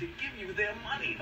to give you their money.